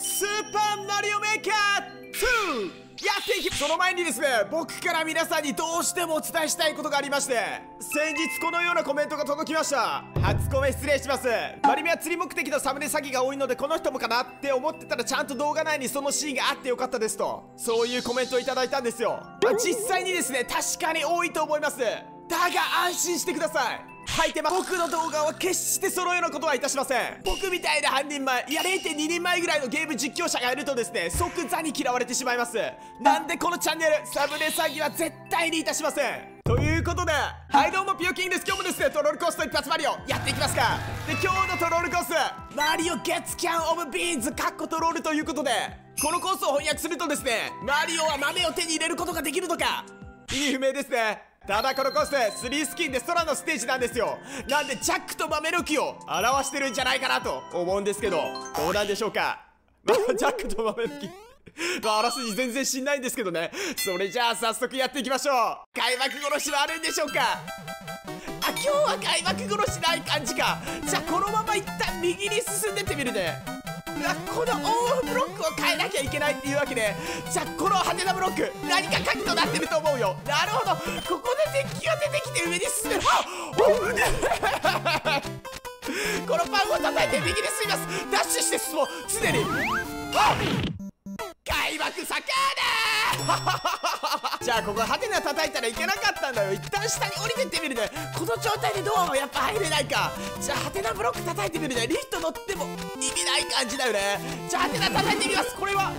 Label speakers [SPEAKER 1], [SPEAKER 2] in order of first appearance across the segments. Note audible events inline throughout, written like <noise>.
[SPEAKER 1] スーパーマリオメーカー 2! やっていきその前にですね僕から皆さんにどうしてもお伝えしたいことがありまして先日このようなコメントが届きました。初コメ失礼します。マリメは釣り目的のサムネ詐欺が多いのでこの人もかなって思ってたらちゃんと動画内にそのシーンがあってよかったですと。そういうコメントをいただいたんですよ、まあ、実際にですね確かに多いと思います。だが安心してください。入ってます僕の動画は決してそのようなことはいたしません。僕みたいな半人前いや0.2人前ぐらいのゲーム実況者がいるとですね即座に嫌われてしまいます。なんでこのチャンネルサムネ詐欺は絶対にいたしません。ということではいどうもピヨキンです。今日もですねトロールコースと一発マリオやっていきますか。で今日のトロールコースマリオゲッツキャンオブビーンズカッコトロールということでこのコースを翻訳するとですねマリオは豆を手に入れることができるのか。意味不明ですね。ただこのコース3スキンで空のステージなんですよ。なんでジャックと豆の木を表してるんじゃないかなと思うんですけどどうなんでしょうか？<laughs> まあジャックと豆の木。<laughs> まあ、あらすじ全然知んないんですけどね。それじゃあ早速やっていきましょう。開幕殺しはあるんでしょうか？あ今日は開幕殺しない感じか。じゃあこのまま一旦右に進んでってみるね。このオンオフブロックを変えなきゃいけないっていうわけでじゃあこのハテナブロック何か鍵となってると思うよ。なるほど。ここで敵が出てきて上に進める。あっ <laughs> このパンを叩いて右に進みます。ダッシュして進もう。常に。はっ。開幕サカー。じゃあここハテナ叩いたらいけなかったんだよ。一旦下に降りてってみるねこの状態でドアはやっぱ入れないか。じゃあハテナブロック叩いてみるねリフト乗っても意味ない感じだよね。じゃあハテナ叩いてみます。これははっ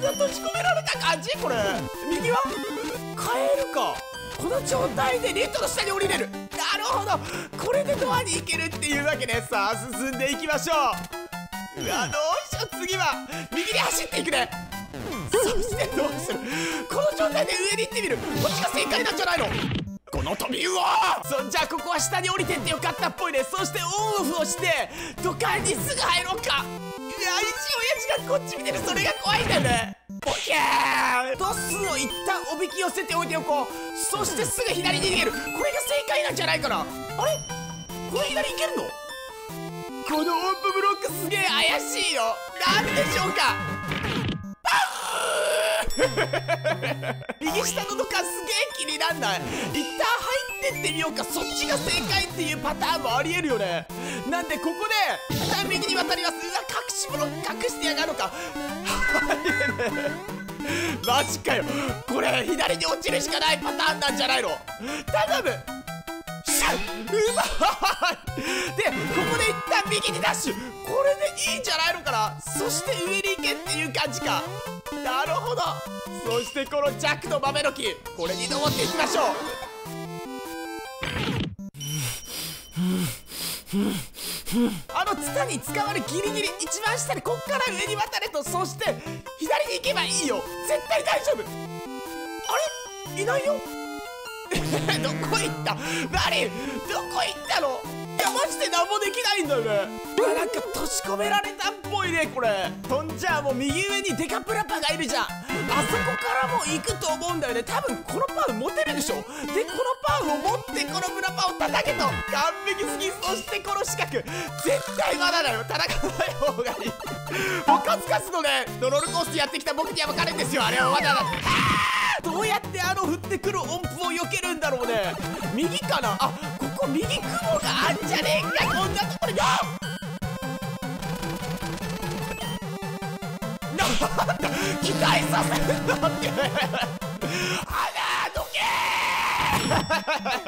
[SPEAKER 1] 閉じ込められた感じ？これ。右は？変えるか。この状態でリフトの下に降りれる。なるほど。これでドアに行けるっていうわけねさあ進んでいきましょう。うわどうしよう次は。右に走っていくね。そしてどうする。この状態で上に行ってみる。こっちが正解なんじゃないの？この飛びうわそじゃあここは下に降りてってよかったっぽいね。そしてオンオフをして土管にすぐ入ろうか。いや一応親父がこっち見てる。それが怖いんだよね。オッケートスを一旦おびき寄せておいておこう。そしてすぐ左に逃げる。これが正解なんじゃないかな。あれ？これ左行けるの？この音符ブロックすげえ怪しいよ。なんでしょうか。右下の土管すげえ気になんない。一旦入ってってみようか。そっちが正解っていうパターンもありえるよね。なんでここで一旦右に渡ります。うわ隠しブロック隠してやがるのかマジかよ。これ左に落ちるしかないパターンなんじゃないの。頼む。うまい。でここで右にダッシュ。これでいいんじゃないのかな？そして上に行けっていう感じか。なるほど。そしてこのジャックと豆の木。これに登っていきましょう。あのツタに捕まるギリギリ一番下にこっから上に渡れとそして左に行けばいいよ。絶対大丈夫。あれ？いないよ。<laughs> どこ行った？何どこ行ったの？ジで何もできないんだよね。うわなんか閉じ込められたっぽいねこれ。とんじゃあもう右上にデカプラパがいるじゃん。あそこからも行くと思うんだよね。多分このパン持てるでしょ。でこのパンを持ってこのブラパンを叩けと。完璧すぎそしてこの四角絶対まだだよ。叩かない方がいい。もう数々のねドロールコースやってきた僕には分かるんですよ。あれはまだだ。どうやってあの降ってくる音符を避けるんだろうね。右かな？あこ右雲があんじゃねえかこんなところに。あなんだ期待させるんだって。穴どけ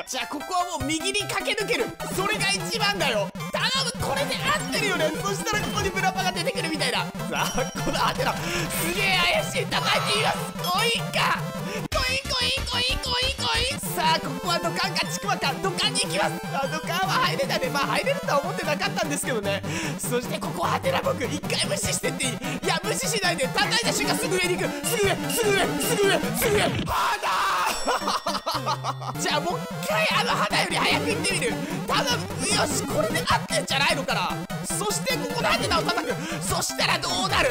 [SPEAKER 1] <laughs> じゃあここはもう右に駆け抜ける。それが一番だよ。頼むこれで合ってるよね。そしたらここにブラパが出てくるみたいださあこのアテナ。すげえ怪しい叩いてみます。コインか。コインコインコインコインコインあここは土管かちくわか土管に行きます。あ土管は入れたね。まあ入れるとは思ってなかったんですけどね。そしてここはテナ僕一回無視してっていいいや無視しないで叩いた瞬間すぐ上に行くすぐ上すぐ上すぐ上すぐ上花 <laughs> じゃあもう一回あの花より早く行ってみる。頼むよしこれで合ってんじゃないのかな。そしてここでハテナを叩く。そしたらどうなる？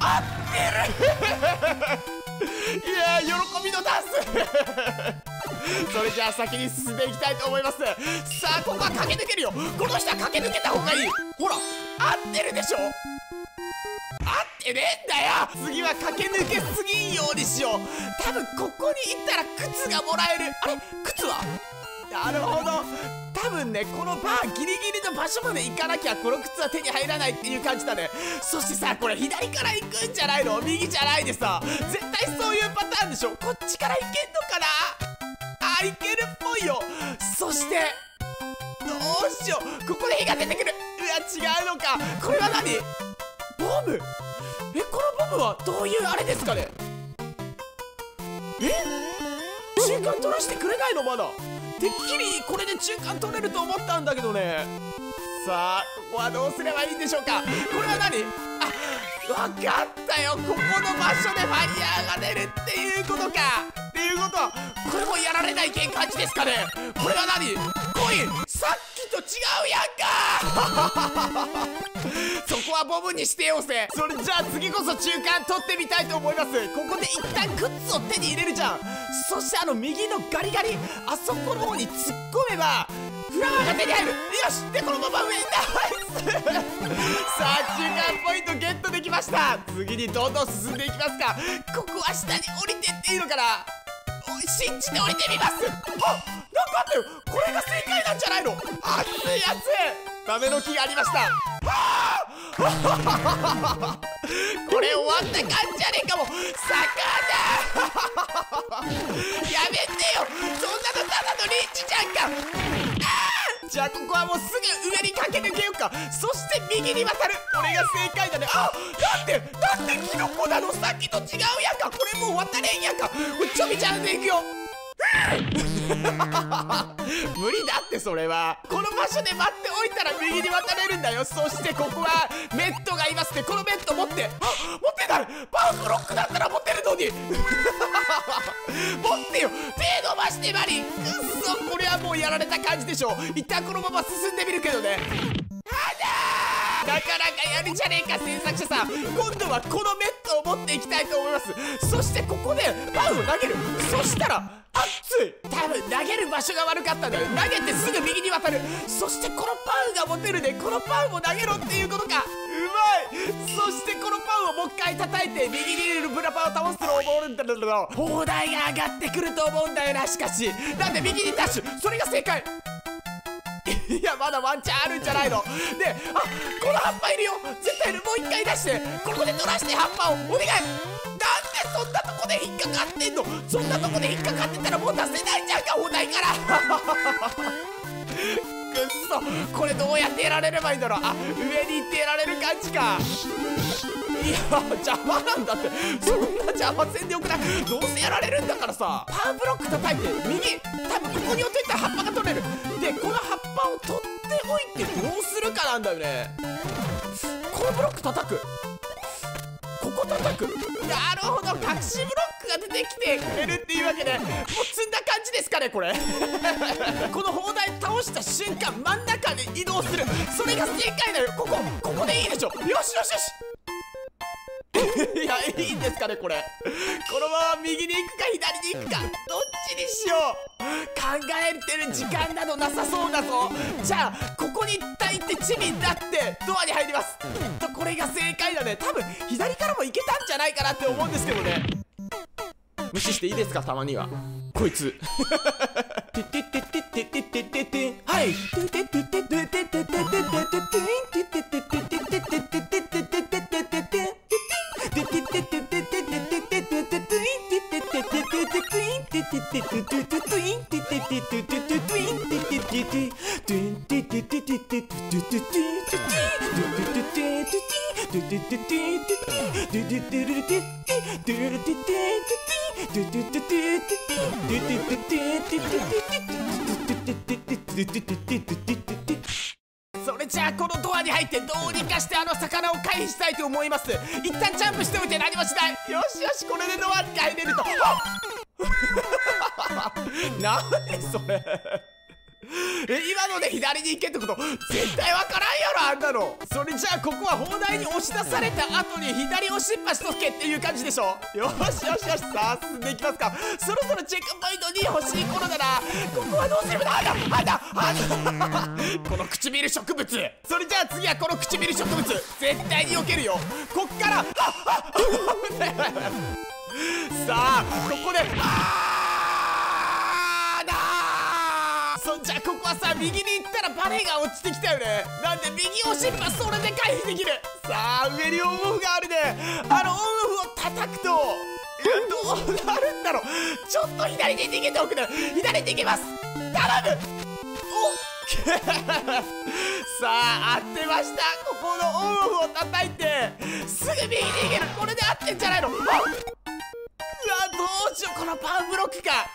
[SPEAKER 1] 合ってる。<laughs> いや喜びのダンス。それじゃあ先に進んでいきたいと思います。さあここは駆け抜けるよ。この人は駆け抜けた方がいい。ほら合ってるでしょ。合ってねえんだよ。次は駆け抜けすぎんようにしよう。多分ここに行ったら靴がもらえる。あれ？靴は？なるほど。多分ねこのバーギリギリの場所まで行かなきゃこの靴は手に入らないっていう感じだね。そしてさこれ左から行くんじゃないの？右じゃないでさ。絶対そういうパターンでしょ？こっちから行けんのかな？あ行けるっぽいよ。そしてどうしよう。ここで火が出てくる。うわ違うのか。これは何？ボム？えこのボムはどういうあれですかね？え？中間取らしてくれないの？まだ。てっきりこれで中間取れると思ったんだけどね。さあここはどうすればいいんでしょうか。これは何？あ分かったよ。ここの場所でファイヤーが出るっていうことか。っていうことはられないけん感じですかね。これは何？コインさっきと違うやんか！<laughs> そこはボブにしてよせそれじゃあ次こそ中間取ってみたいと思います。ここで一旦グッズを手に入れるじゃん。そしてあの右のガリガリあそこの方に突っ込めばフラワーが手に入る。よしでこのまま上にナイスさあ中間ポイントゲットできました。次にどんどん進んでいきますか。ここは下に降りてっていいのかな？信じて降りてみます。あなんかあったよ。これが正解なんじゃないの？熱い熱い。豆の木がありました。これ終わった感じゃねえかも。魚！<laughs> やめてよ。そんなのただのリンチじゃんかじゃあここはもうすぐ上に駆け抜けようか。そして右に渡る。これが正解だね。あだってだってキノコだの。さっきと違うやんか。これもう渡れんやんか。ちょびちゃんでいくよ。無理だってそれは。この場所で待っておいたら右に渡れるんだよ。そしてここはメットがいますねこのメット持って。あ持ってない。パンフロックだったら持てるのに。持ってよ。手伸ばしてマリくっそ。これはもうやられた感じでしょ一旦このまま進んでみるけどね。あだなかなかやるじゃねえか制作者さん。今度はこのメットを持っていきたいと思います。そしてここでパンを投げる。そしたら熱い。多分投げる場所が悪かったんだ。よ投げてすぐ右に渡る。そしてこのパンが持てるねこのパンを投げろっていうことか。うまい。そしてこのパンをもう一回叩いて右にいるブラパンを倒すと思うんだけど。砲台が上がってくると思うんだよなしかし。なんで右にダッシュそれが正解。いやまだワンチャンあるんじゃないの。であこの葉っぱいるよ。絶対にもう一回出して。ここで取らして葉っぱをお願い。なんでそんなとこで引っかかってんの。そんなとこで引っかかってたらもう出せないじゃんか砲台から。<laughs> くっそ。これどうやってやられればいいんだろう。あ上に行ってやられる感じか。いや邪魔なんだって。そんな邪魔せんでよくない。どうせやられるんだからさ。パワーブロック叩いて右多分ここに置いといたら葉っぱが取れる。でこの葉っぱを取っておいてどうするかなんだよね。このブロック叩く。ここ叩く。なるほど。隠しブロックが出てきてくれるっていうわけでもう積んだ感じですかねこれ。<laughs> この砲台倒した瞬間真ん中で移動する。それが正解だよ。ここここでいいでしょ。よしよしよし。いやいいんですかねこれ。このまま右に行くか左に行くかどっちにしよう。考えてる時間などなさそうだぞ。じゃあここに一旦行って地味になってドアに入ります。とこれが正解だね。多分左からも行けたんじゃないかなって思うんですけどね。無視していいですかたまには。こいつ。てててててててててはいててそれじゃあこのドアに入ってどうにかしてあの魚を回避したいと思います。一旦ジャンプしておいて何もしない。よしよしこれでドアに入れると。<laughs> 何それ。え今ので左に行けってこと？絶対わからんやろあんなの。それじゃあここは砲台に押し出された後に左押しっぱしとけっていう感じでしょ？よしよしよし。さあ進んでいきますか。そろそろチェックポイントに欲しい頃だな。ここはどうすればだあんだ？あんだあんだ。この唇植物。それじゃあ次はこの唇植物。絶対に避けるよ。こっから。あっあっ。さあここであーだーそんじゃここはさ右に行ったらバレーが落ちてきたよね。なんで右押しっぱそれで回避できる。さあ上にオンオフがあるね。あのオンオフを叩くといやどうなるんだろう。ちょっと左に逃げておくね左に逃げます。頼む。オッケー。さあ合ってました。ここのオンオフを叩いてすぐ右に逃げる。これで合ってんじゃないの。あうわどうしよう。このパンブロックか。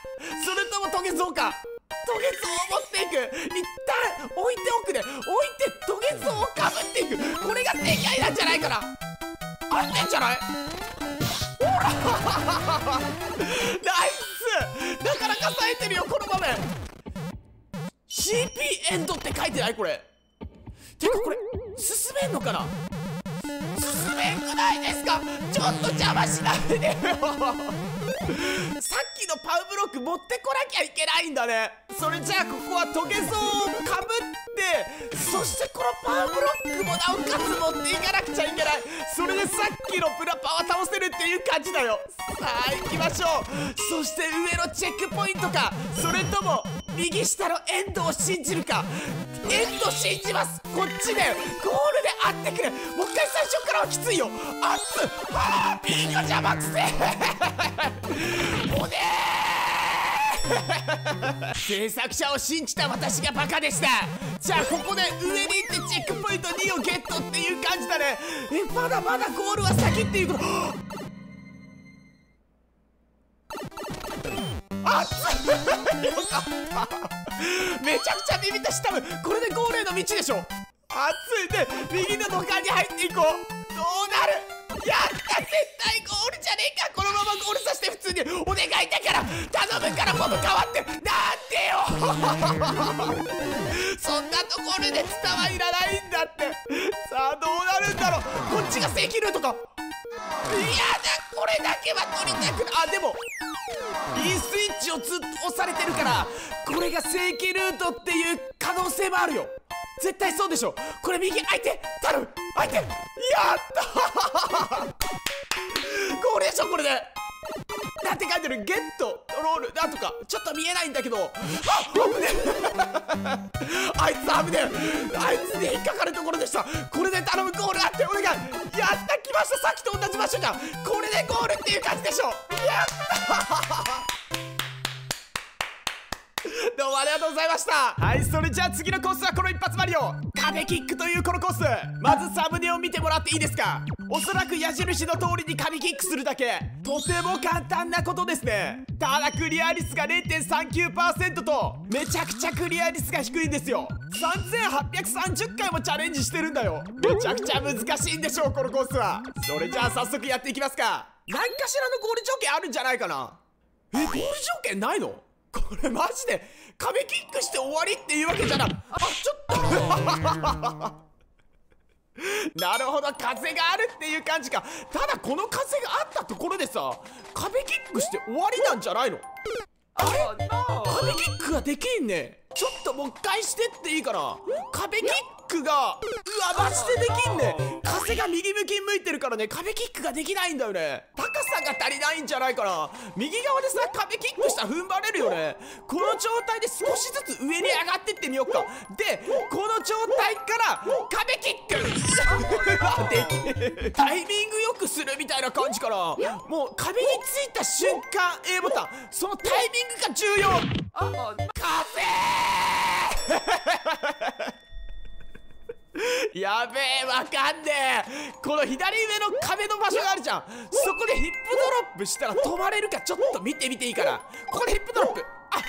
[SPEAKER 1] それともトゲゾウかトゲゾウを持っていく。一旦置いておくね。置いてトゲゾウをかぶっていく。これが正解なんじゃないかな。合ってんじゃない？ほら。<laughs> ナイス。なかなか冴えてるよこの場面。CP エンドって書いてない？これ。てかこれ進めんのかな？進めんくないですか？ちょっと邪魔しないでよ。さ <laughs> っのパウブロック持ってこなきゃいけないんだね。それじゃあここはトゲゾウをかぶってそしてこのパウブロックもなおかつ持っていかなくちゃいけない。それでさっきのプラパは倒せるっていう感じだよ。さあ行きましょう。そして上のチェックポイントか。それとも右下のエンドを信じるか。エンド信じます。こっちでゴールで会ってくれ。もう一回初からはきついよ。熱っはあ右が邪魔くせえ。おねー。制作者を信じた私がバカでした。じゃあここで上に行ってチェックポイント2をゲットっていう感じだね。えまだまだゴールは先っていうこと。熱っよかった。めちゃくちゃビビったし多分これでゴールへの道でしょ。熱いで右の土管に入っていこうどうなるやった絶対ゴールじゃねえかこのままゴールさせて普通にお願いだから頼むからボブ変わってなんでよ <laughs> そんなところで伝はいらないんだってさあどうなるんだろうこっちが正規ルートかいやだこれだけは取りたくないあでも E スイッチをずっと押されてるからこれが正規ルートっていう可能性もあるよ絶対そうでしょ。これ右相手頼む。相手やったー。ゴールでしょこれで。だって書いてる。ゲットロールなんとかちょっと見えないんだけど。あ危ねえ。あいつ危ねえ。あいつに引っかかるところでした。これで頼む。ゴールあってお願い。やった来ました。さっきと同じ場所じゃん。これでゴールっていう感じでしょ。やったもありがとうございました。はいそれじゃあ次のコースはこの一発マリオ。壁キックというこのコース。まずサムネを見てもらっていいですか？おそらく矢印の通りに壁キックするだけ。とても簡単なことですね。ただクリア率が0.39%とめちゃくちゃクリア率が低いんですよ。3830回もチャレンジしてるんだよ。めちゃくちゃ難しいんでしょうこのコースは。それじゃあ早速やっていきますか。何かしらのゴール条件あるんじゃないかな？えゴール条件ないの？これマジで壁キックして終わりっていうわけじゃなあちょっと。<laughs> なるほど風があるっていう感じか。ただこの風があったところでさ壁キックして終わりなんじゃないの？あれ？壁キックができんね。ちょっともう一回してっていいかな壁キックがうわマジでできんね。風が右向きに向いてるからね壁キックができないんだよね。さが足りないんじゃないかな。右側でさ壁キックしたら踏ん張れるよね。この状態で少しずつ上に上がってってみようか。でこの状態から壁キック。<laughs> タイミングよくするみたいな感じかな。もう壁についた瞬間 A ボタン。そのタイミングが重要。風 <laughs> やべえわかんねえ。この左上の壁の場所があるじゃん。そこでヒップドロップしたら止まれるかちょっと見てみていいかなここでヒップドロップ。あ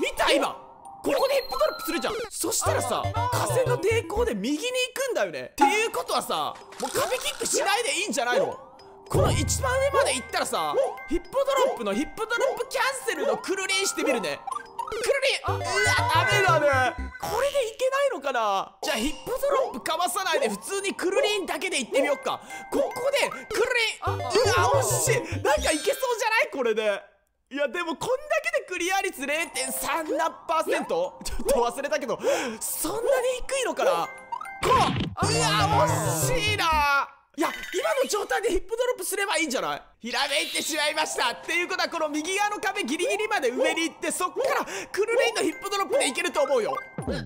[SPEAKER 1] 見た今。ここでヒップドロップするじゃん。そしたらさ風の抵抗で右に行くんだよね。っていうことはさもう壁キックしないでいいんじゃないの？この一番上まで行ったらさヒップドロップのヒップドロップキャンセルのクルリンしてみるね。くるり。んうわダメだね。これでいけないのかな。じゃあヒップドロップかわさないで普通にくるりんだけでいってみよっか。ここでくるり。んうわ惜しい。なんかいけそうじゃない？これで。いやでもこんだけでクリア率0.3何パーセント？ちょっと忘れたけどそんなに低いのかな？こううわ惜しいないや今の状態でヒップドロップすればいいんじゃない？ひらめいてしまいました。っていうことはこの右側の壁ギリギリまで上に行ってそっからクルレインのヒップドロップでいけると思うよ。やっ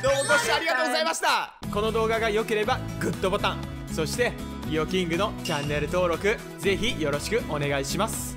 [SPEAKER 1] たどうもご視聴ありがとうございました。この動画が良ければグッドボタン。そしてリオキングのチャンネル登録ぜひよろしくお願いします